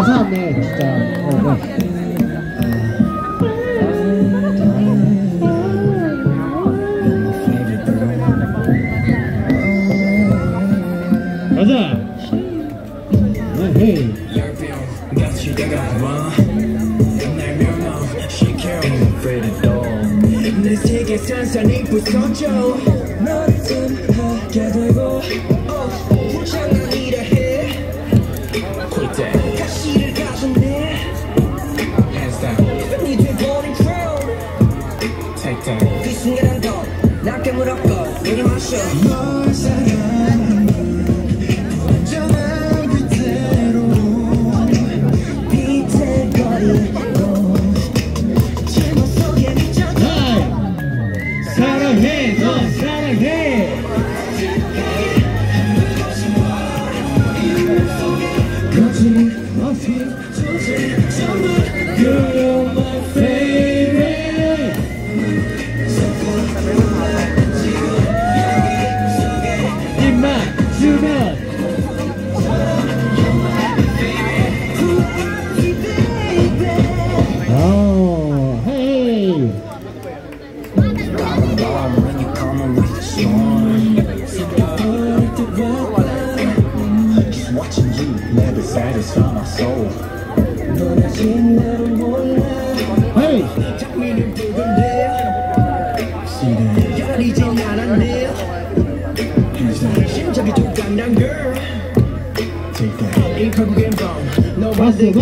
가사 안네 진짜. 어, 네. 가자. 같이 Sure. Satisfy my soul. 넌 아직 나를 몰라 헤이. 장미는 붉은데 See that? 열이진 않았네 Who's that? 심장이 뚝딱난 girl Take that. 이 결국엔 밤 너와 박수, 내가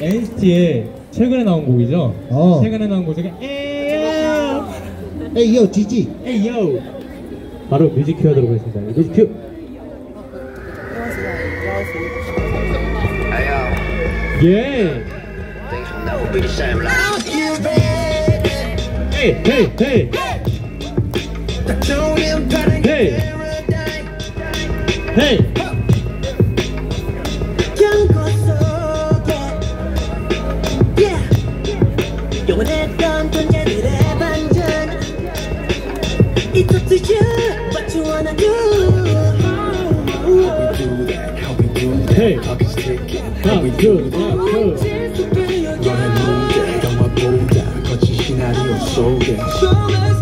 NCT의 최근에 나온 곡이죠. 어. 최근에 나온 곡 중에 Ay-Yo, Ay-Yo 지지 에요. 바로 music cue 하도록 하겠습니다. music cue. 예. hey, hey, hey. hey. 헤이. 영원했던 존재들의 반전 It's up to you What you wanna do Do that. How we do that. Hey. Clock is ticking. How 하나, we 둘, do that. 하나, 둘. 너의 무대 영화보다 거친 시나리오 속에 So let's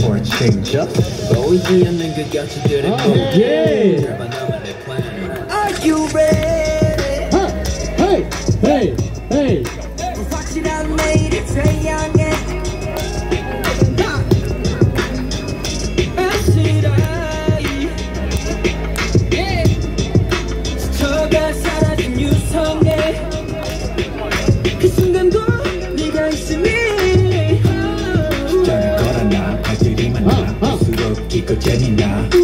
Change up. And then good guys it. Are you ready? que eu te animar.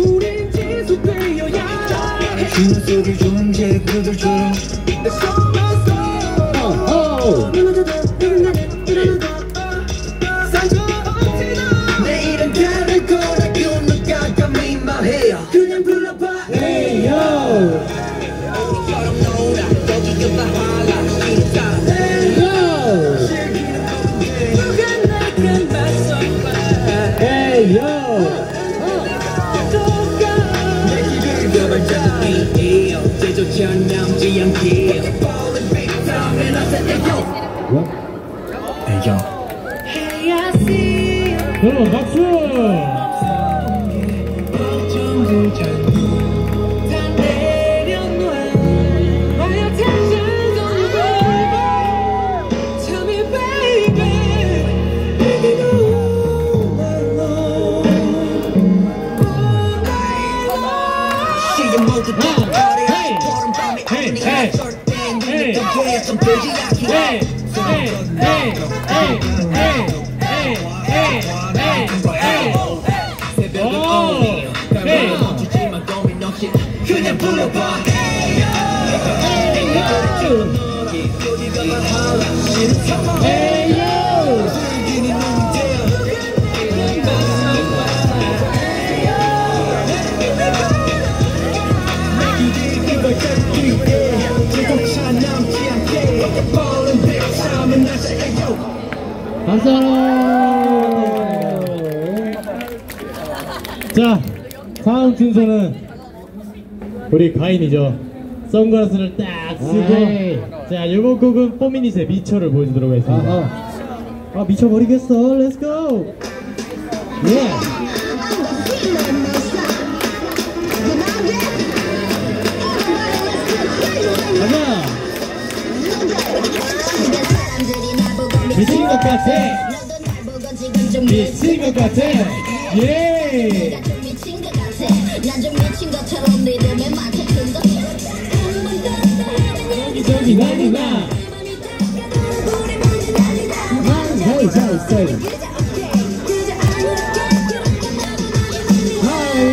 여러분 박수! Hey! Hey! Hey! Hey! Hey! 감사 자, 다음 순서는 우리 가인이죠. 선글라스를 딱 쓰고 에이. 자 요번 곡은 포미닛의 미쳐를 보여주도록 하겠습니다 아하. 아 미쳐버리겠어 let's go 예 yeah. 예. 미친 것 같아 미친 것 같아 예 yeah. 何何が何何じゃあ一回はい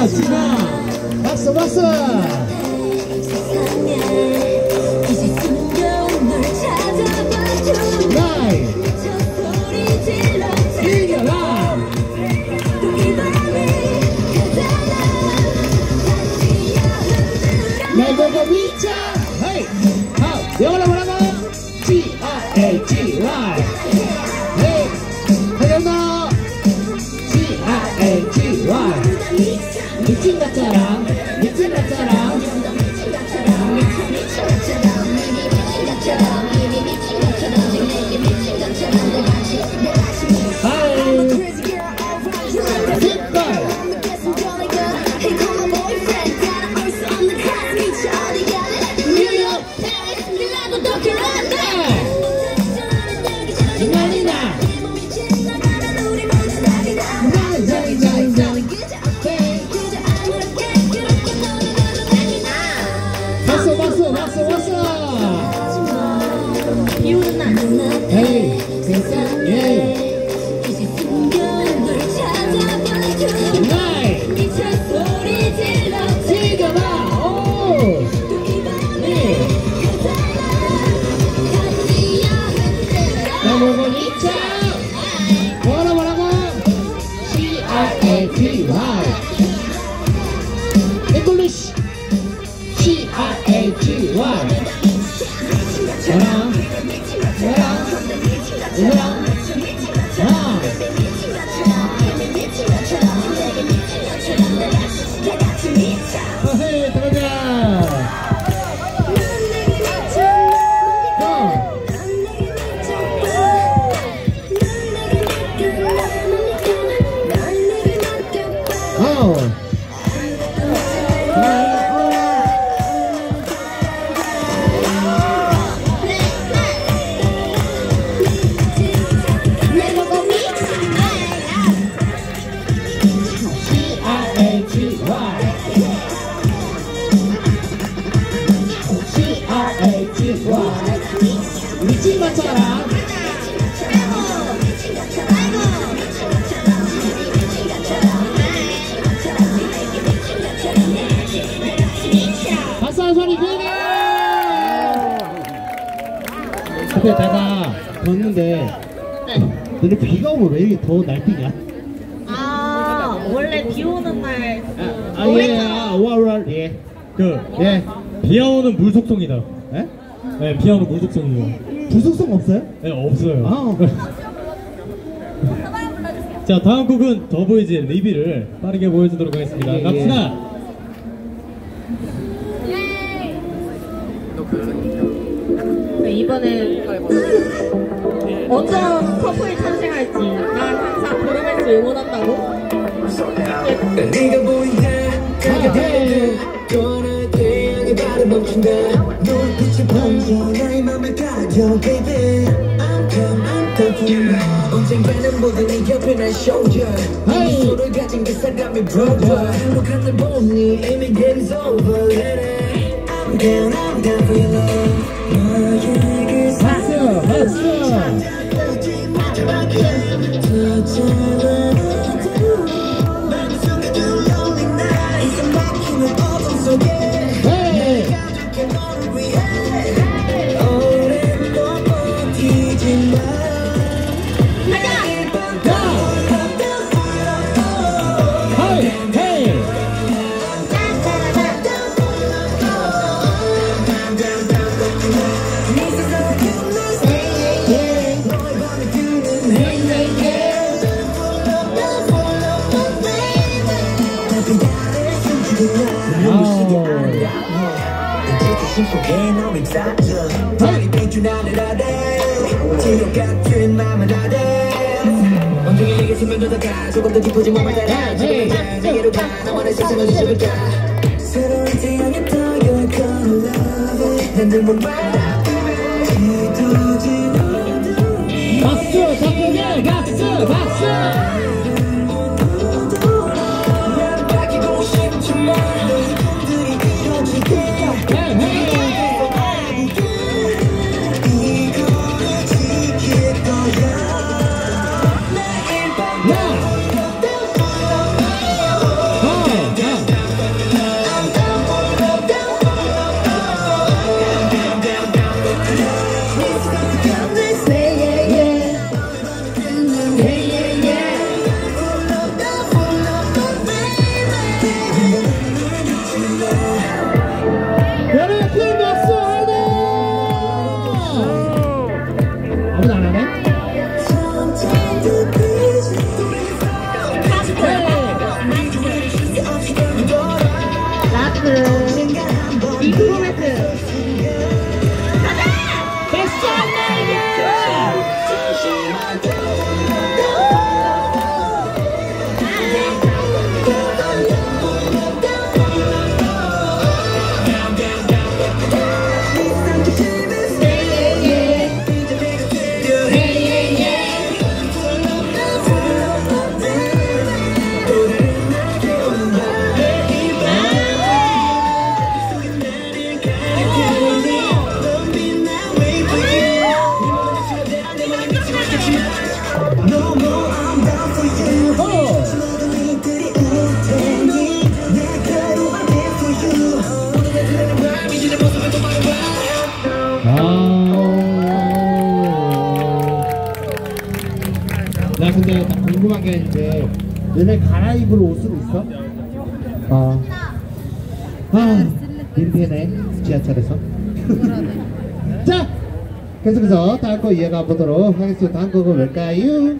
始まります T-I-A-T-Y 하나 하나 하나 허헤 들어가 Oh. 근데 내가 걷는데 근데 비가 오면 왜 이렇게 더 날뛰냐 아 원래 비 오는 날 아, 예, 아, 와우랄, 예. 그 예. 비아오는 물 속성이다. 예? 네, 비아오는 물 속성이요. 부속성 없어요? 네, 없어요. 아. 자, 다음 곡은 더보이즈 리뷰를 빠르게 보여주도록 하겠습니다. 예, 예. 갑시다. 네, 이번에 어떤 커플이 탄생할지 난 항상 브로맨스 응원한다고 네가 보인다 태양의 발을 멈춘다 눈빛이 번져 나의 맘을 가져 baby I'm come I'm come for you 언젠가는 모두 네 옆에 난 soldier 네 손을 가진 그 사람이 brother 행복한 날 보니 이미 game is over. I'm down I'm down for your love 너의 그 박수, 박 비추나는 아래 지옥 같은 맘을 아래 온종일 내게 스며들다 가. 조금 더 깊어진 맘을 따라. 내게로 가 나만의 세상을 뒤집을까. 새로운 태양에 떠 You're love it 난 눈물 말아 박수, 덕분에 박수, 박수. 궁금한 게 있는데 너네 갈아입을 옷으로 있어? 아, 아 민폐네 지하철에서 자 계속해서 다음 거 이어가 보도록 하겠습니다 다음 곡은 뭘까요?